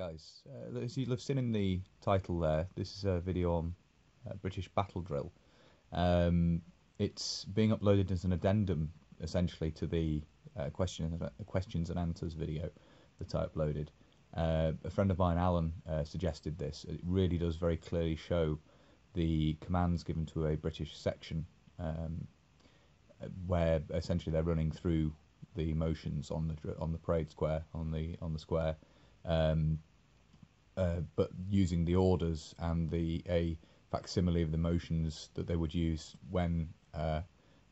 guys, uh, as you'll have seen in the title there, this is a video on uh, British battle drill. Um, it's being uploaded as an addendum, essentially, to the uh, question, uh, questions and answers video that I uploaded. Uh, a friend of mine, Alan, uh, suggested this. It really does very clearly show the commands given to a British section, um, where essentially they're running through the motions on the on the parade square on the on the square, um, uh, but using the orders and the a facsimile of the motions that they would use when uh,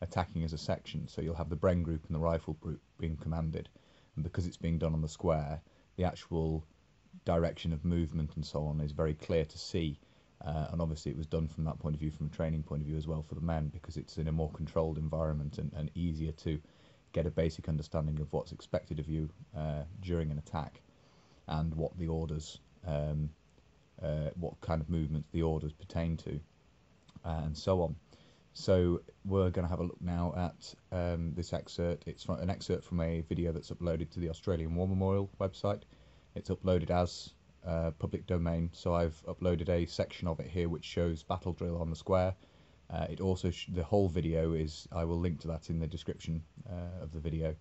attacking as a section. So you'll have the Bren group and the rifle group being commanded, and because it's being done on the square, the actual direction of movement and so on is very clear to see. Uh, and obviously, it was done from that point of view, from a training point of view as well for the men, because it's in a more controlled environment and, and easier to get a basic understanding of what's expected of you uh, during an attack and what the orders, um, uh, what kind of movements the orders pertain to, uh, and so on. So we're going to have a look now at um, this excerpt. It's from, an excerpt from a video that's uploaded to the Australian War Memorial website. It's uploaded as uh, public domain, so I've uploaded a section of it here which shows battle drill on the square uh, it also the whole video is I will link to that in the description uh, of the video.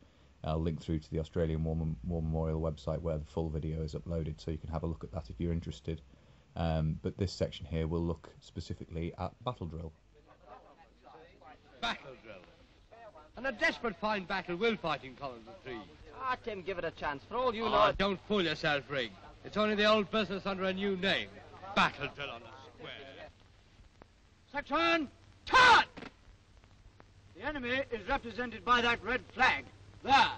I'll link through to the Australian War, Mem War, Memorial website where the full video is uploaded, so you can have a look at that if you're interested. Um, but this section here will look specifically at battle drill. Battle drill. And a desperate fine battle will fight in Collins of Tree. Ah, Tim, give it a chance. For all you oh, know... don't fool yourself, Rig. It's only the old business under a new name. Battle drill on the square. Section, turn! The enemy is represented by that red flag. There.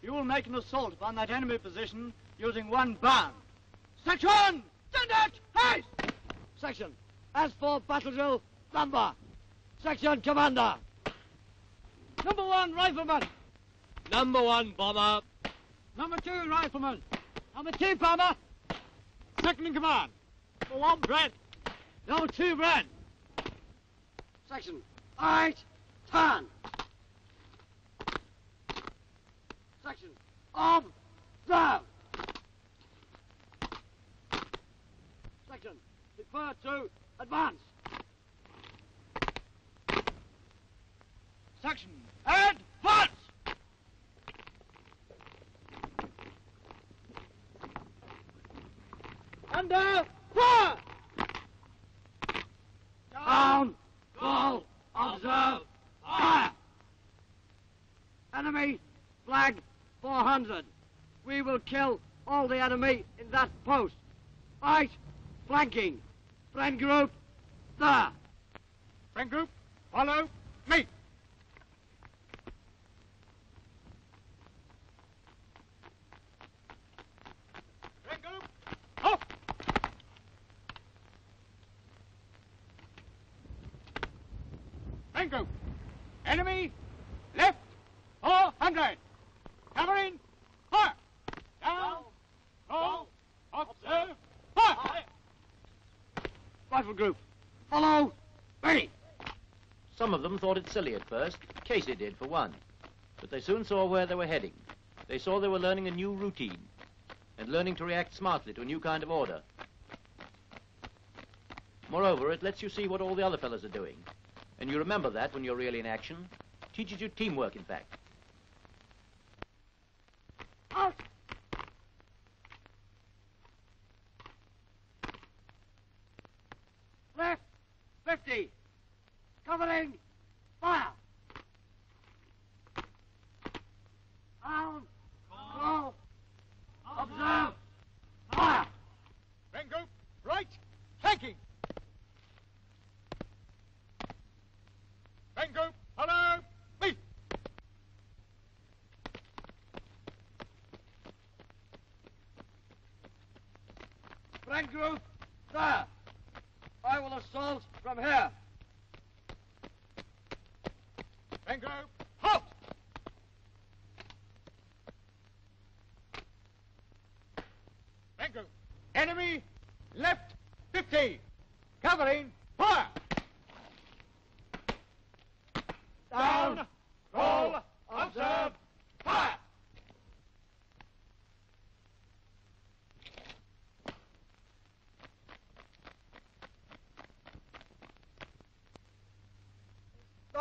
You will make an assault upon that enemy position using one bound. Section, send it! Haste! Section, as for battle drill, number. Section commander. Number one rifleman. Number one bomber. Number two rifleman. Number two bomber. Second in command. Number one Bren. Number two Bren. Section. All right. Turn. Section. Observe. Section. Defer to advance. Section. Advance! Under fire! Down! Call! Observe! Fire! Enemy flag 400. We will kill all the enemy in that post. Right, flanking. Bren group, there. Bren group, follow me. Bren group, off. Bren group, enemy left 400. Covering, fire. Down, roll, observe, fire. Rifle group, follow me. Some of them thought it silly at first. Casey did, for one. But they soon saw where they were heading. They saw they were learning a new routine and learning to react smartly to a new kind of order. Moreover, it lets you see what all the other fellows are doing. And you remember that when you're really in action. Teaches you teamwork, in fact. Out. Left 50. Covering fire. Down. Roll. Observe. Fire. Bren group, right, flanking. Bren group, follow me. Group, there. I will assault from here. Bren halt. Bren enemy left 50. Covering, fire. Down. roll, observe, fire.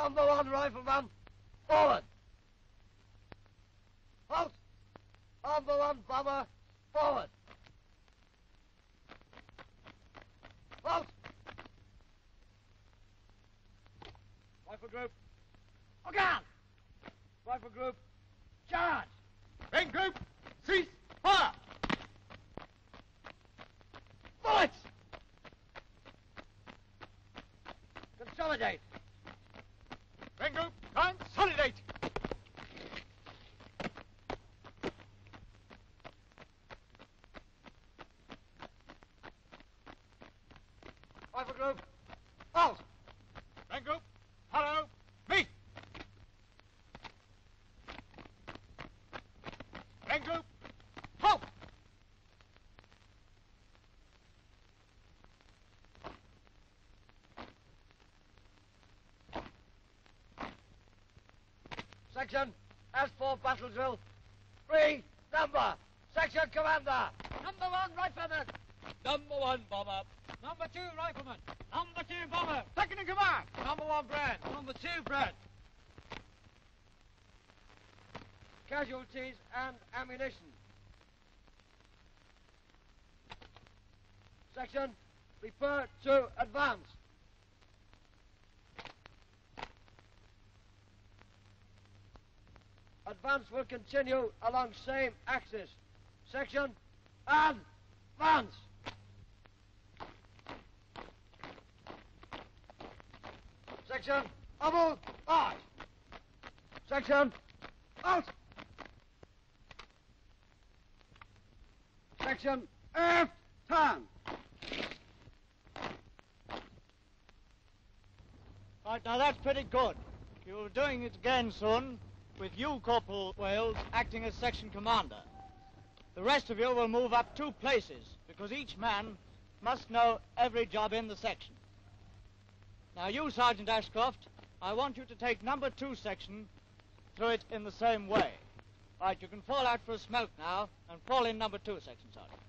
Number one rifleman, forward. Halt! Number one bomber, forward. Halt! Rifle group, out! Rifle group, charge! Group, halt! Group, hello, meet! Group, halt! Section, as for battle drill, three, number, section commander. Number one right, rifleman. Number one bomber. Number two rifleman. Number two bomber. Second in command. Number one Bren. Number two Bren. Casualties and ammunition. Section, refer to advance. Advance will continue along same axis. Section, advance. Section, double march. Section, out. Section, F, turn. Right, now that's pretty good. You're doing it again soon, with you, Corporal Wales, acting as section commander. The rest of you will move up two places, because each man must know every job in the section. Now, you, Sergeant Ashcroft, I want you to take number two section through it in the same way. Right, you can fall out for a smoke now and fall in number two section, Sergeant.